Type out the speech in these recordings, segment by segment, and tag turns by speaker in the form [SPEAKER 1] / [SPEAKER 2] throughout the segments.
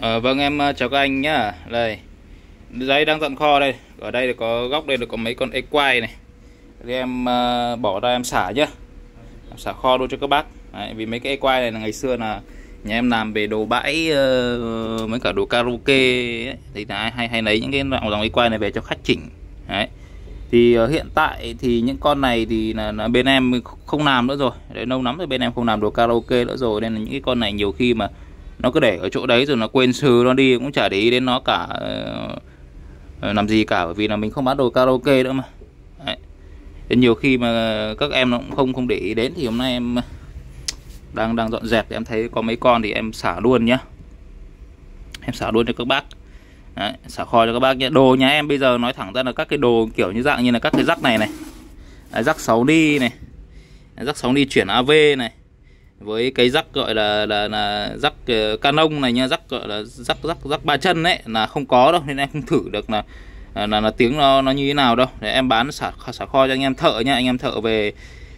[SPEAKER 1] À, vâng em ờ, chào các anh nhá. Đây giấy đang dọn kho đây. Ở đây có góc đây được có mấy con ếch này. Thì em uh, bỏ ra em xả nhá. Em xả kho luôn cho các bác. Đấy, vì mấy cái ếch này là ngày xưa là nhà em làm về đồ bãi uh, mấy cả đồ karaoke ấy, thì là hay hay lấy những cái dòng dòng ếch này về cho khách chỉnh. Đấy. thì uh, hiện tại thì những con này thì là, là bên em không làm nữa rồi. Để lâu lắm rồi bên em không làm đồ karaoke nữa rồi. Nên là những cái con này nhiều khi mà nó cứ để ở chỗ đấy rồi nó quên sừ nó đi cũng chả để ý đến nó cả ờ, ờ, làm gì cả bởi vì là mình không bán đồ karaoke nữa mà. Đấy. Nhiều khi mà các em nó cũng không không để ý đến thì hôm nay em ờ, đang đang dọn dẹp thì em thấy có mấy con thì em xả luôn nhá. Em xả luôn cho các bác. Đấy, xả kho cho các bác nhé đồ nhà em bây giờ nói thẳng ra là các cái đồ kiểu như dạng như là các cái rắc này này. Đấy, rắc 6 đi này. Rắc 6 đi chuyển AV này với cái rắc gọi là là là rắc uh, canon này nha rắc gọi là rắc rắc rắc ba chân đấy là không có đâu nên em không thử được là là, là, là tiếng nó nó như thế nào đâu. Để em bán xả xả kho cho anh em thợ nha anh em thợ về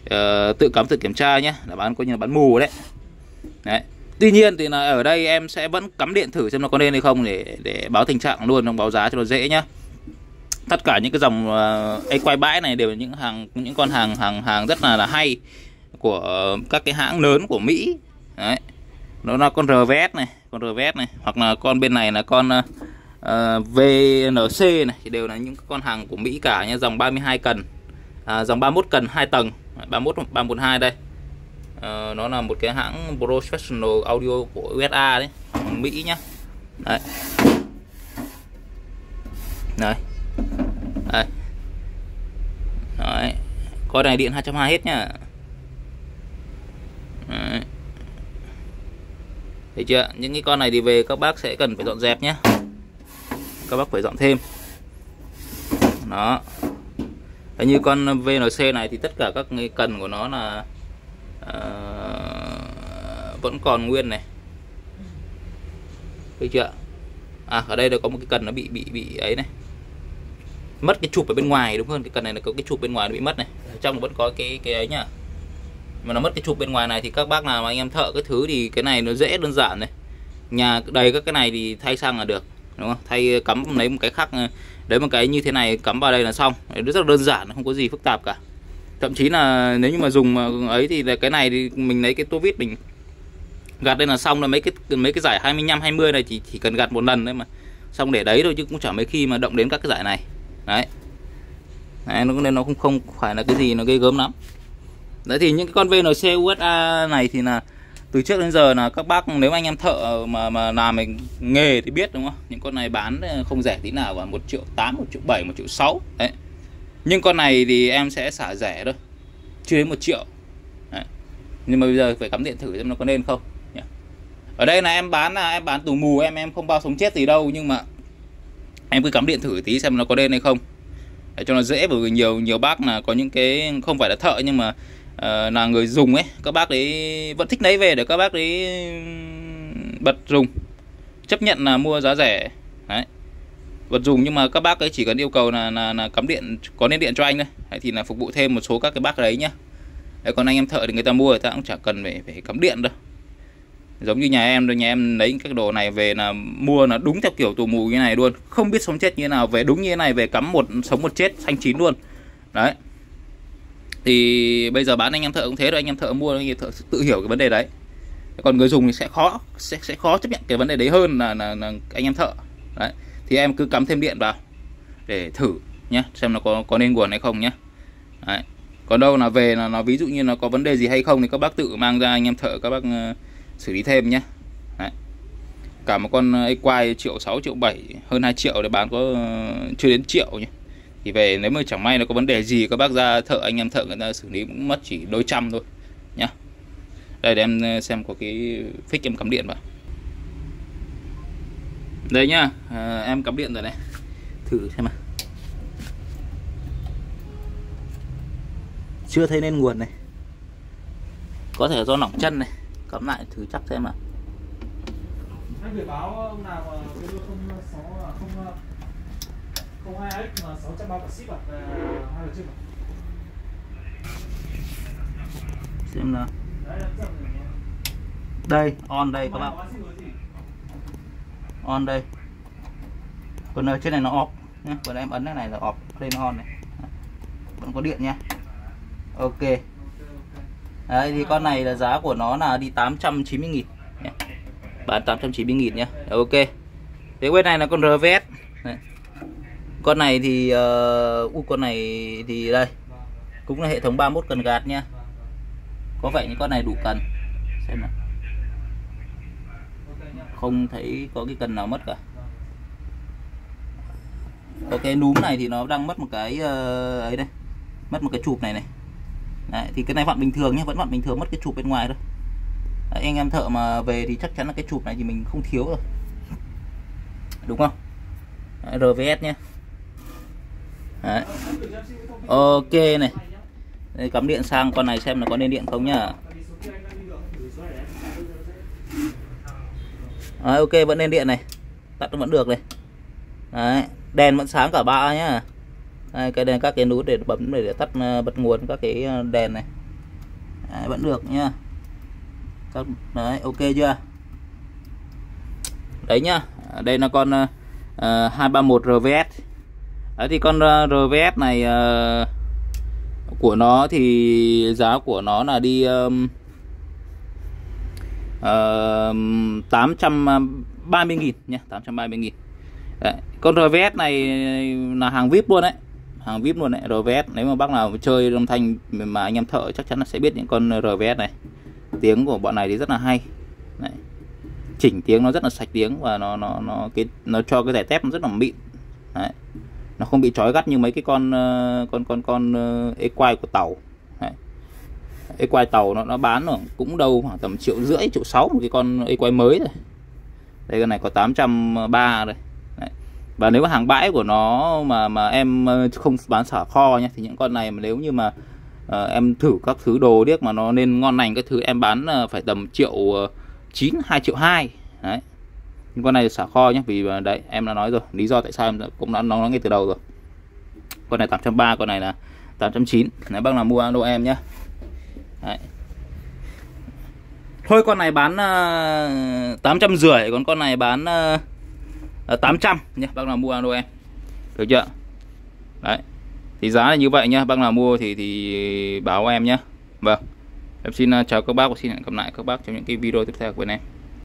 [SPEAKER 1] uh, tự cắm tự kiểm tra nhé là bán coi như là bán mù đấy. Đấy. Tuy nhiên thì là ở đây em sẽ vẫn cắm điện thử xem nó có nên hay không để để báo tình trạng luôn trong báo giá cho nó dễ nhá. Tất cả những cái dòng uh, quay bãi này đều là những hàng những con hàng hàng hàng rất là là hay của các cái hãng lớn của Mỹ. Đấy. Nó là con RVS này con RVS này. Hoặc là con bên này là con ờ, ờ, uh, VNC này. Thì đều là những con hàng của Mỹ cả nha. Dòng 32 cần à, dòng 31 cần 2 tầng. 31 312 đây. À, nó là một cái hãng professional audio của USA đấy Mỹ nhá. Đấy. Đấy đấy, đấy. con này điện 220 hết nhá Đấy. Thấy chưa? Những cái con này thì về các bác sẽ cần phải dọn dẹp nhé. Các bác phải dọn thêm. Đó. Đấy, Như con VNC này thì tất cả các cái cần của nó là uh, Vẫn còn nguyên này. Thấy chưa? À ở đây là có một cái cần nó bị bị bị ấy này. Mất cái chụp ở bên ngoài đúng hơn Cái cần này là có cái chụp bên ngoài nó bị mất này. Ở Trong vẫn có cái cái ấy nhá mà nó mất cái trục bên ngoài này thì các bác nào mà anh em thợ cái thứ thì cái này nó dễ đơn giản này. Nhà đầy các cái này thì thay sang là được đúng không? Thay cắm lấy một cái khác ờ, đấy một cái như thế này cắm vào đây là xong. Nó rất là đơn giản không có gì phức tạp cả. Thậm chí là nếu như mà dùng ờ, ấy thì là cái này thì mình lấy cái tô vít mình gạt đây là xong là mấy cái mấy cái giải 25 20 này chỉ chỉ cần gạt một lần đấy mà. Xong để đấy thôi chứ cũng chẳng mấy khi mà động đến các cái giải này. Đấy, đấy nó nên nó không không phải là cái gì nó gây gớm lắm đấy thì những cái con VNC USA này thì là từ trước đến giờ là các bác, nếu anh em thợ mà mà làm mình nghề thì biết, đúng không? Những con này bán không rẻ tí nào và một triệu tám, một triệu bảy, một triệu sáu. Đấy. Nhưng con này thì em sẽ xả rẻ thôi, chưa đến một triệu. Đấy. nhưng mà bây giờ phải cắm điện thử xem nó có nên không. Ở đây là em bán là em bán tù mù, em em không bao sống chết gì đâu, nhưng mà em cứ cắm điện thử tí xem nó có nên hay không. Để cho nó dễ, bởi vì nhiều nhiều bác là có những cái không phải là thợ, nhưng mà uh, là người dùng ấy các bác ấy vẫn thích lấy về để các bác ấy bật dùng. Chấp nhận là mua giá rẻ đấy. Vật dùng nhưng mà các bác ấy chỉ cần yêu cầu là là, là cắm điện có nên điện cho anh thôi. Đấy, thì là phục vụ thêm một số các cái bác đấy nhá. Đấy, còn anh em thợ thì người ta mua người ta cũng chẳng cần phải phải cắm điện đâu. Giống như nhà em rồi nhà em lấy các đồ này về là mua là đúng theo kiểu tù mù như này luôn. Không biết sống chết như thế nào về đúng như thế này về cắm một sống một chết xanh chín luôn. Đấy thì bây giờ bán anh em thợ cũng thế rồi anh em thợ mua anh em thợ tự hiểu cái vấn đề đấy. Còn người dùng thì sẽ khó sẽ sẽ khó chấp nhận cái vấn đề đấy hơn là, là, là anh em thợ. Đấy. Thì em cứ cắm thêm điện vào để thử nhé xem nó có có nên nguồn hay không nhé đấy. còn đâu là về là nó ví dụ như nó có vấn đề gì hay không thì các bác tự mang ra anh em thợ các bác uh, xử lý thêm nhé đấy. cả một con ờ, quay triệu 6 triệu 7 hơn 2 triệu để bán có uh, chưa đến triệu nhé thì về nếu mà chẳng may nó có vấn đề gì các bác ra thợ anh em thợ người ta xử lý cũng mất chỉ đôi trăm thôi nhá. Đây để em ờ, xem có cái phích em cắm điện vào. Đây nhá à, em cắm điện rồi này. Thử xem nào. Chưa thấy nên nguồn này. Có thể do nỏng chân này. Cắm lại thử chắc xem nào.
[SPEAKER 2] Anh gửi báo ông nào mà không sáu không 02X mà 630 cả ship à? Hai lần trước à?
[SPEAKER 1] Xem nào. Đây, on đây các bạn. On đây. Còn ở trên này nó off nhé còn em ấn cái này là off. Lên on này. Vẫn có điện nha ok. Đấy thì con này là giá của nó là đi 890 nghìn. Nhé. bán 890 nghìn nhé dạ, ok. Thế bên này là con RVS đấy con này thì uh, uh, con này thì đây. Cũng là hệ thống 31 cần gạt nha. Có vẻ như con này đủ cần. Xem nào. Không thấy có cái cần nào mất cả. Có cái núm này thì nó đang mất một cái uh, ấy đây. Mất một cái chụp này này. Đấy, thì cái này vặn bình thường nhé vẫn vặn bình thường mất cái chụp bên ngoài thôi. Đấy, anh em thợ mà về thì chắc chắn là cái chụp này thì mình không thiếu rồi. Đúng không? Đấy, RVS nhé. Đấy. ok này. Đây, cắm điện sang con này xem là có nên điện không nhá. Đấy, ok vẫn nên điện này. Tắt vẫn được này. Đấy, đèn vẫn sáng cả ba nhá. Đây, cái đèn các cái nút để bấm để, để tắt ờ, bật nguồn các cái ờ, đèn này. Đấy, vẫn được nhá. Các đấy ok chưa? Đấy nhá. Đây là con uh, 231 RVS đấy thì con ờ, RVS này uh, của nó thì giá của nó là đi um, uh, 830 nghìn nha 830 nghìn Đấy. Con RVS này là hàng VIP luôn đấy hàng VIP luôn đấy RVS nếu mà bác nào chơi âm thanh mà anh em thợ chắc chắn là sẽ biết những con RVS này tiếng của bọn này thì rất là hay đấy. chỉnh tiếng nó rất là sạch tiếng và nó nó nó cái nó cho cái giải tép nó rất là mịn nó không bị trói gắt như mấy cái con ờ, con con con ờ, uh, equine của tàu. Đấy. equine tàu nó nó bán rồi cũng đâu khoảng tầm triệu rưỡi triệu sáu một cái con quay mới rồi đây con này có 830 đây. Và nếu mà hàng bãi của nó mà mà em ờ, không bán xả kho nhé thì những con này mà nếu như mà uh, em thử các thứ đồ điếc mà nó nên ngon lành cái thứ em bán uh, phải tầm triệu chín uh, hai triệu hai. Đấy con này xả kho nhé vì đấy em đã nói rồi lý do tại sao em cũng đã nói ngay từ đầu rồi. Con này 830 con này là 809 nếu bác nào mua alo em nhé đấy. thôi con này bán ờ, uh, 850 còn con này bán uh, 800 nhé bác nào mua alo em. Được chưa? Đấy. Thì giá là như vậy nhá bác nào mua thì thì báo em nhé vâng. Em xin ờ, chào các bác và xin hẹn gặp lại các bác trong những cái video tiếp theo của bên em.